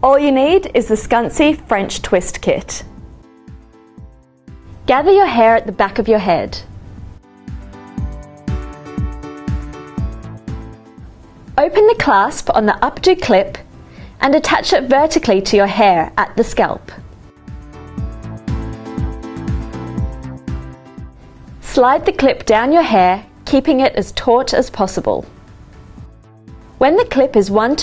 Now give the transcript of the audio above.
All you need is the Scunci French Twist Kit. Gather your hair at the back of your head. Open the clasp on the updo clip and attach it vertically to your hair at the scalp. Slide the clip down your hair, keeping it as taut as possible. When the clip is 1 to